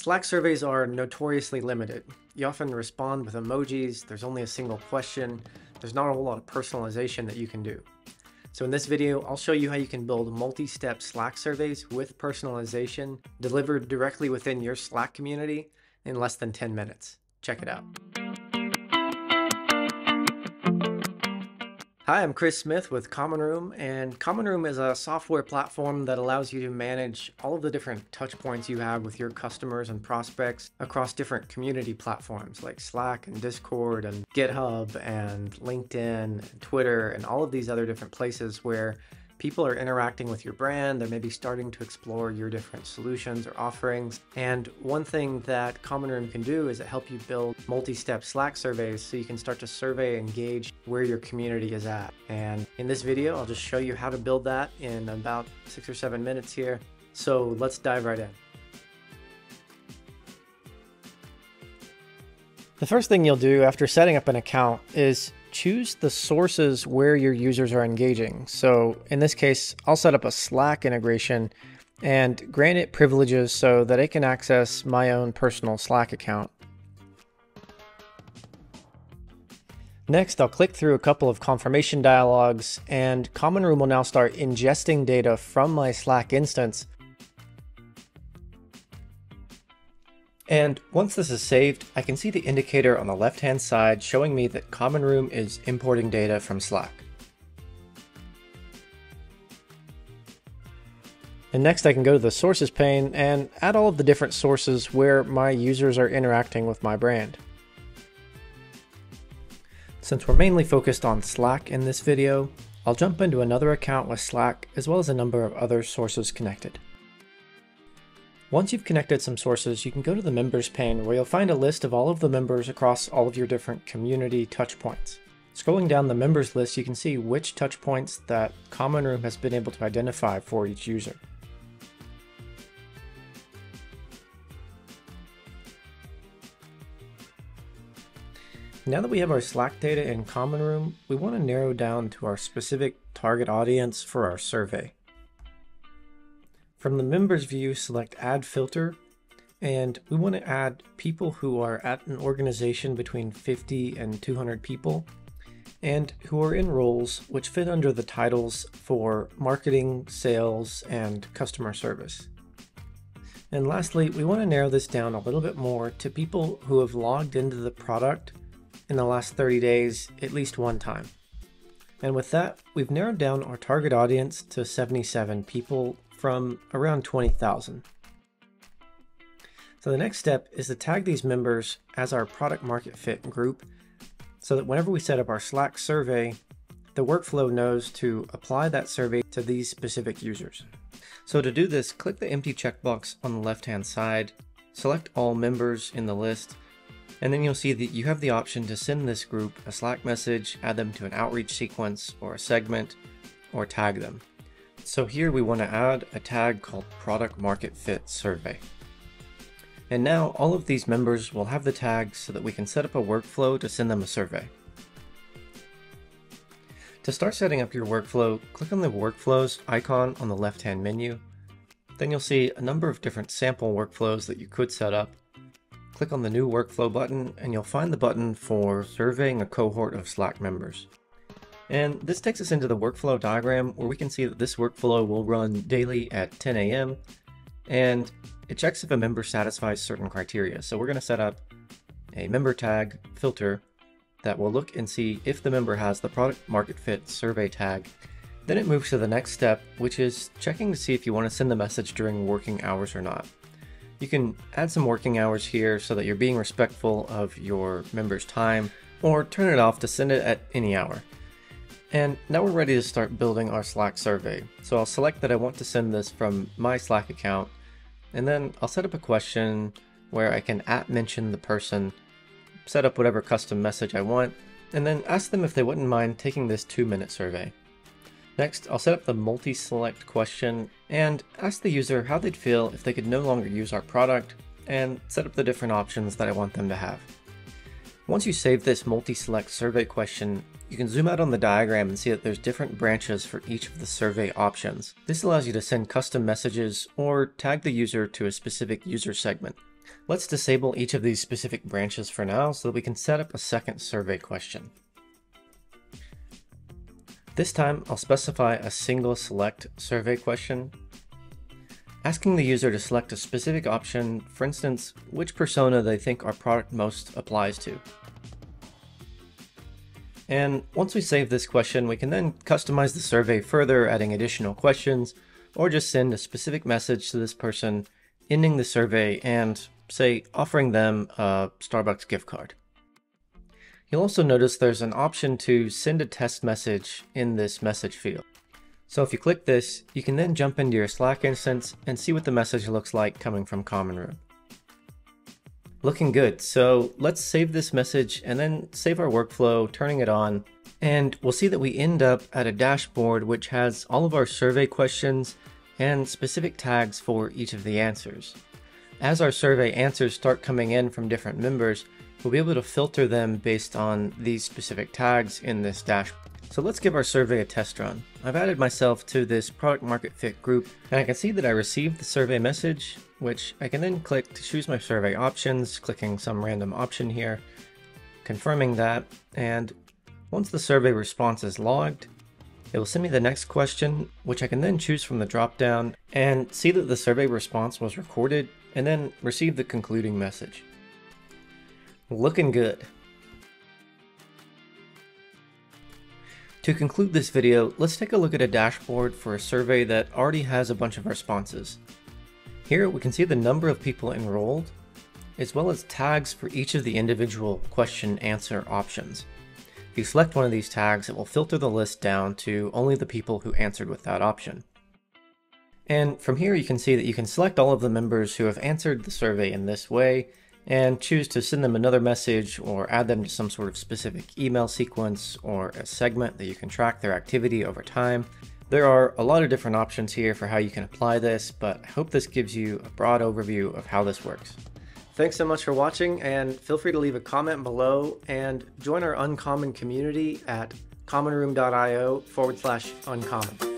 Slack surveys are notoriously limited. You often respond with emojis, there's only a single question, there's not a whole lot of personalization that you can do. So in this video, I'll show you how you can build multi-step Slack surveys with personalization delivered directly within your Slack community in less than 10 minutes. Check it out. Hi, I'm Chris Smith with Common Room, and Common Room is a software platform that allows you to manage all of the different touch points you have with your customers and prospects across different community platforms like Slack and Discord and GitHub and LinkedIn and Twitter and all of these other different places where people are interacting with your brand. They're maybe starting to explore your different solutions or offerings. And one thing that Common Room can do is it help you build multi-step Slack surveys so you can start to survey and gauge where your community is at. And in this video, I'll just show you how to build that in about six or seven minutes here. So let's dive right in. The first thing you'll do after setting up an account is choose the sources where your users are engaging. So in this case, I'll set up a Slack integration and grant it privileges so that it can access my own personal Slack account. Next, I'll click through a couple of confirmation dialogues and Common Room will now start ingesting data from my Slack instance And once this is saved, I can see the indicator on the left-hand side showing me that Common Room is importing data from Slack. And next I can go to the sources pane and add all of the different sources where my users are interacting with my brand. Since we're mainly focused on Slack in this video, I'll jump into another account with Slack as well as a number of other sources connected. Once you've connected some sources, you can go to the members pane where you'll find a list of all of the members across all of your different community touchpoints. Scrolling down the members list, you can see which touchpoints that Common Room has been able to identify for each user. Now that we have our Slack data in Common Room, we want to narrow down to our specific target audience for our survey. From the members view, select add filter, and we want to add people who are at an organization between 50 and 200 people, and who are in roles which fit under the titles for marketing, sales, and customer service. And lastly, we want to narrow this down a little bit more to people who have logged into the product in the last 30 days at least one time. And with that, we've narrowed down our target audience to 77 people from around 20,000. So the next step is to tag these members as our product market fit group so that whenever we set up our Slack survey, the workflow knows to apply that survey to these specific users. So to do this, click the empty checkbox on the left-hand side, select all members in the list, and then you'll see that you have the option to send this group a Slack message, add them to an outreach sequence or a segment, or tag them. So here we want to add a tag called product market fit survey. And now all of these members will have the tags so that we can set up a workflow to send them a survey. To start setting up your workflow, click on the workflows icon on the left hand menu. Then you'll see a number of different sample workflows that you could set up. Click on the new workflow button and you'll find the button for surveying a cohort of Slack members. And this takes us into the workflow diagram where we can see that this workflow will run daily at 10 a.m. and it checks if a member satisfies certain criteria. So we're going to set up a member tag filter that will look and see if the member has the product market fit survey tag. Then it moves to the next step, which is checking to see if you want to send the message during working hours or not. You can add some working hours here so that you're being respectful of your member's time, or turn it off to send it at any hour. And now we're ready to start building our Slack survey. So I'll select that I want to send this from my Slack account, and then I'll set up a question where I can at mention the person, set up whatever custom message I want, and then ask them if they wouldn't mind taking this two minute survey. Next, I'll set up the multi-select question and ask the user how they'd feel if they could no longer use our product and set up the different options that I want them to have. Once you save this multi-select survey question, you can zoom out on the diagram and see that there's different branches for each of the survey options. This allows you to send custom messages or tag the user to a specific user segment. Let's disable each of these specific branches for now so that we can set up a second survey question. This time, I'll specify a single select survey question, asking the user to select a specific option, for instance, which persona they think our product most applies to. And once we save this question, we can then customize the survey further, adding additional questions, or just send a specific message to this person, ending the survey and, say, offering them a Starbucks gift card. You'll also notice there's an option to send a test message in this message field. So if you click this, you can then jump into your Slack instance and see what the message looks like coming from Common Room. Looking good, so let's save this message and then save our workflow, turning it on, and we'll see that we end up at a dashboard which has all of our survey questions and specific tags for each of the answers. As our survey answers start coming in from different members, we'll be able to filter them based on these specific tags in this dashboard. So let's give our survey a test run. I've added myself to this product market fit group and I can see that I received the survey message, which I can then click to choose my survey options, clicking some random option here, confirming that, and once the survey response is logged, it will send me the next question, which I can then choose from the dropdown and see that the survey response was recorded and then receive the concluding message. Looking good. To conclude this video, let's take a look at a dashboard for a survey that already has a bunch of responses. Here we can see the number of people enrolled, as well as tags for each of the individual question answer options. If you select one of these tags, it will filter the list down to only the people who answered with that option. And from here you can see that you can select all of the members who have answered the survey in this way, and choose to send them another message or add them to some sort of specific email sequence or a segment that you can track their activity over time. There are a lot of different options here for how you can apply this, but I hope this gives you a broad overview of how this works. Thanks so much for watching, and feel free to leave a comment below and join our Uncommon community at commonroom.io forward slash uncommon.